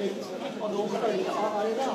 あの、あれが、